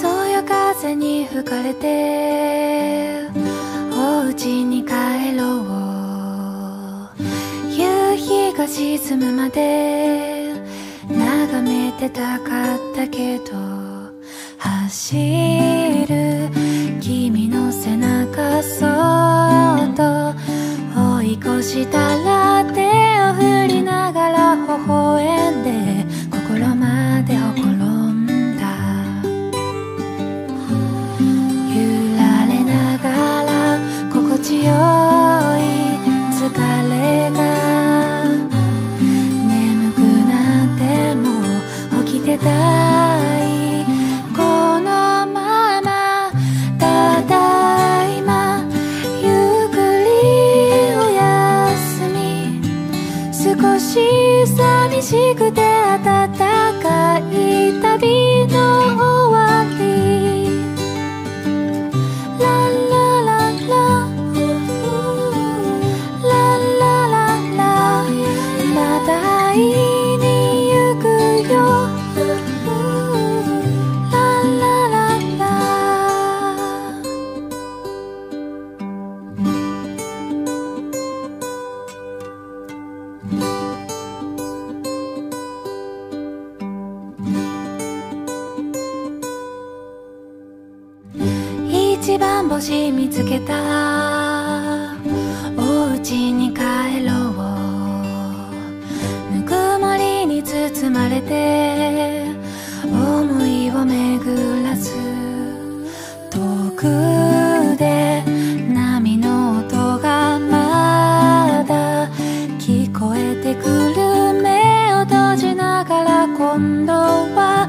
そよ風に吹かれてお家に帰ろう。夕日が沈むまで眺めてたかったけど走る君の背中そっとしたら一番星見つけた。お家に帰ろう。ぬくもりに包まれて。思いを巡らす。遠くで。波の音がまだ。聞こえてくる。目を閉じながら今度は